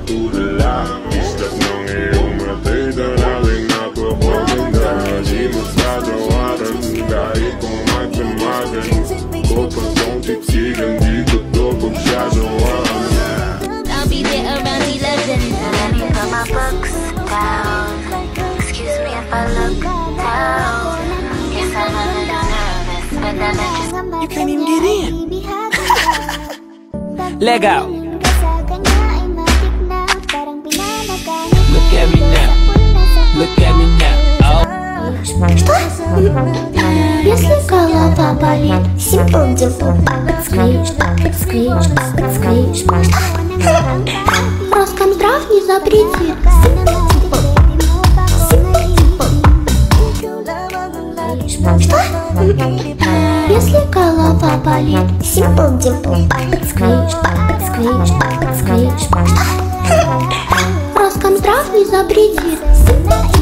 tulala Islap ng iyong matay Daraling na pagpaganda Di magkatawaran Kahit kung magdamagan Ko pa tong titigan Di ko to pagsasawaan I'll be there around 11. Let me put my books down. Excuse me if I look down. Guess I'm a little nervous, but that matches. You can't even get in. Leg Что? Если голова болит, секунду, папать типа скрипт, папать скрипт, папать скрипт. Что? Роскомздрав не запретит. Типа. Что? Если голова болит, секунду, папать типа скрипт, папать скрипт, папать скрипт. Что? Роскомздрав не запретит.